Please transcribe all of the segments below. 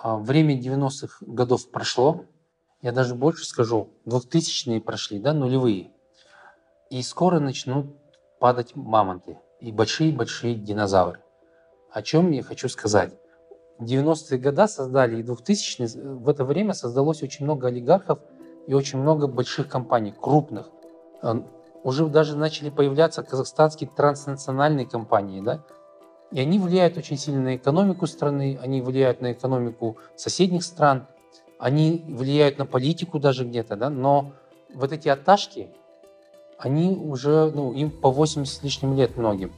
А, время 90-х годов прошло, я даже больше скажу, 2000-е прошли, да, нулевые. И скоро начнут падать мамонты и большие-большие динозавры. О чем я хочу сказать? 90-е годы создали и 2000-е, в это время создалось очень много олигархов и очень много больших компаний, крупных. Уже даже начали появляться казахстанские транснациональные компании, да, и они влияют очень сильно на экономику страны, они влияют на экономику соседних стран, они влияют на политику даже где-то, да, но вот эти отташки, они уже, ну, им по 80 с лишним лет многим.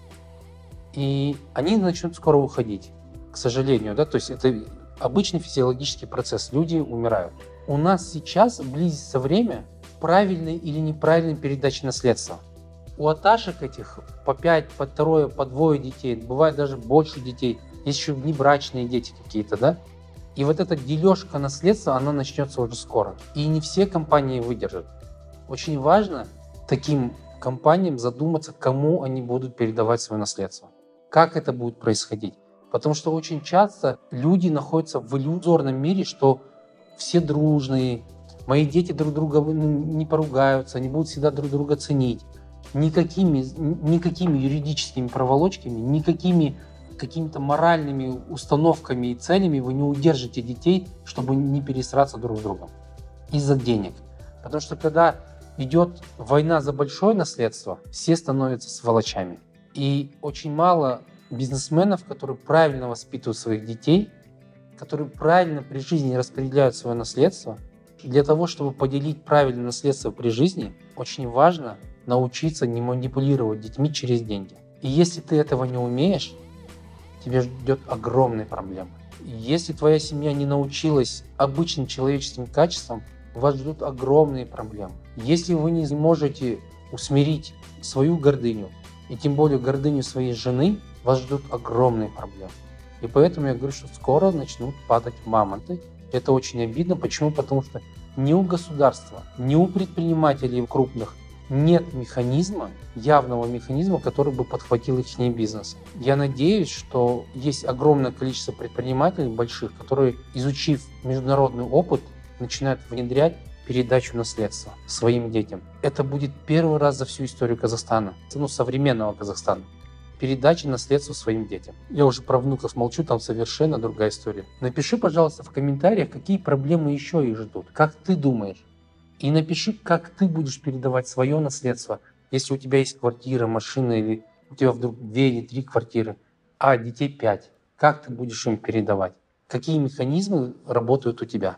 И они начнут скоро уходить, к сожалению, да, то есть это обычный физиологический процесс, люди умирают. У нас сейчас близится время правильной или неправильной передачи наследства – у аташек этих по 5, по трое, по двое детей, бывает даже больше детей, есть еще внебрачные дети какие-то, да? И вот эта дележка наследства, она начнется уже скоро. И не все компании выдержат. Очень важно таким компаниям задуматься, кому они будут передавать свое наследство. Как это будет происходить. Потому что очень часто люди находятся в иллюзорном мире, что все дружные, мои дети друг друга не поругаются, они будут всегда друг друга ценить никакими, никакими юридическими проволочками, никакими какими-то моральными установками и целями вы не удержите детей, чтобы не пересраться друг с другом из-за денег. Потому что когда идет война за большое наследство, все становятся сволочами. И очень мало бизнесменов, которые правильно воспитывают своих детей, которые правильно при жизни распределяют свое наследство. Для того, чтобы поделить правильное наследство при жизни, очень важно научиться не манипулировать детьми через деньги. И если ты этого не умеешь, тебе ждет огромные проблемы. Если твоя семья не научилась обычным человеческим качествам, вас ждут огромные проблемы. Если вы не можете усмирить свою гордыню, и тем более гордыню своей жены, вас ждут огромные проблемы. И поэтому я говорю, что скоро начнут падать мамонты. Это очень обидно. Почему? Потому что ни у государства, ни у предпринимателей крупных нет механизма, явного механизма, который бы подхватил их бизнес. Я надеюсь, что есть огромное количество предпринимателей больших, которые, изучив международный опыт, начинают внедрять передачу наследства своим детям. Это будет первый раз за всю историю Казахстана, ну, современного Казахстана. Передача наследства своим детям. Я уже про внуков молчу, там совершенно другая история. Напиши, пожалуйста, в комментариях, какие проблемы еще их ждут. Как ты думаешь? И напиши, как ты будешь передавать свое наследство, если у тебя есть квартира, машина, или у тебя вдруг две или три квартиры, а детей пять. Как ты будешь им передавать? Какие механизмы работают у тебя?